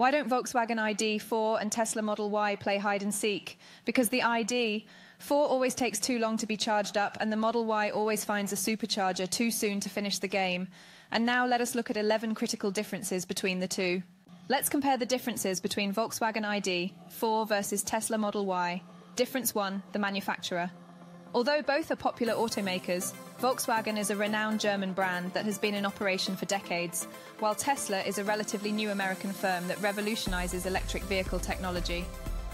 Why don't Volkswagen ID 4 and Tesla Model Y play hide and seek? Because the ID 4 always takes too long to be charged up, and the Model Y always finds a supercharger too soon to finish the game. And now let us look at 11 critical differences between the two. Let's compare the differences between Volkswagen ID 4 versus Tesla Model Y. Difference 1 the manufacturer. Although both are popular automakers, Volkswagen is a renowned German brand that has been in operation for decades, while Tesla is a relatively new American firm that revolutionizes electric vehicle technology.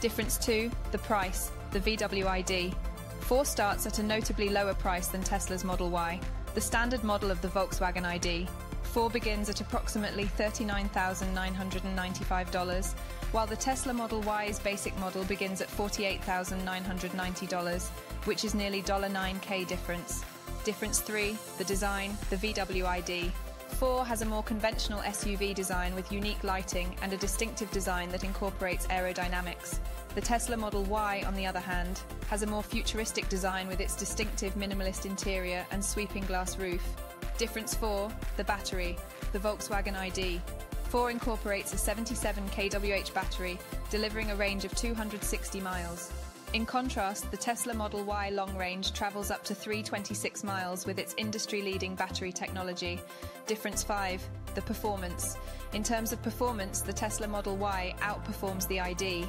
Difference 2 the price, the VW ID. 4 starts at a notably lower price than Tesla's Model Y, the standard model of the Volkswagen ID. 4 begins at approximately $39,995, while the Tesla Model Y's basic model begins at $48,990, which is nearly $9K difference. Difference 3, the design, the VW ID. 4 has a more conventional SUV design with unique lighting and a distinctive design that incorporates aerodynamics. The Tesla Model Y, on the other hand, has a more futuristic design with its distinctive minimalist interior and sweeping glass roof. Difference 4, the battery, the Volkswagen ID. 4 incorporates a 77 kWh battery, delivering a range of 260 miles. In contrast, the Tesla Model Y long range travels up to 326 miles with its industry leading battery technology. Difference 5 the performance. In terms of performance, the Tesla Model Y outperforms the ID.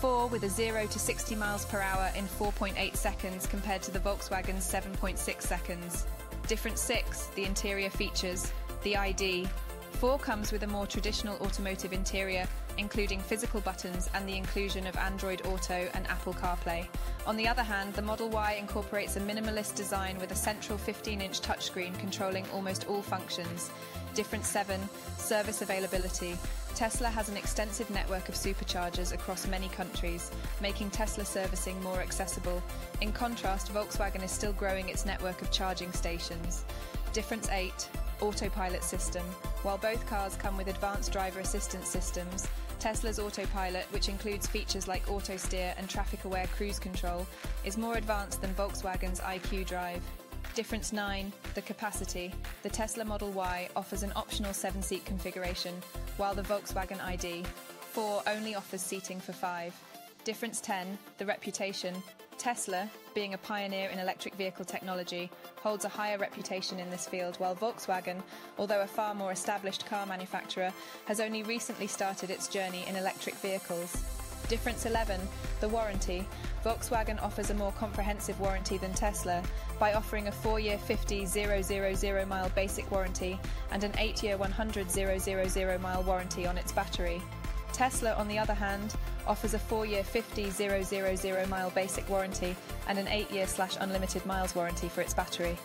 4 with a 0 to 60 miles per hour in 4.8 seconds compared to the Volkswagen's 7.6 seconds. Difference 6 the interior features. The ID 4 comes with a more traditional automotive interior, including physical buttons and the inclusion of Android Auto and Apple CarPlay. On the other hand, the Model Y incorporates a minimalist design with a central 15-inch touchscreen controlling almost all functions. Difference 7, service availability. Tesla has an extensive network of superchargers across many countries, making Tesla servicing more accessible. In contrast, Volkswagen is still growing its network of charging stations. Difference 8, autopilot system. While both cars come with advanced driver assistance systems, Tesla's autopilot, which includes features like auto steer and traffic aware cruise control, is more advanced than Volkswagen's IQ Drive. Difference 9 The capacity. The Tesla Model Y offers an optional 7 seat configuration, while the Volkswagen ID 4 only offers seating for 5. Difference 10 The reputation. Tesla, being a pioneer in electric vehicle technology, holds a higher reputation in this field, while Volkswagen, although a far more established car manufacturer, has only recently started its journey in electric vehicles. Difference 11 The warranty. Volkswagen offers a more comprehensive warranty than Tesla by offering a 4 year 50 000 mile basic warranty and an 8 year 100 000 mile warranty on its battery. Tesla, on the other hand, offers a 4-year 50 000 mile basic warranty and an 8-year slash unlimited miles warranty for its battery.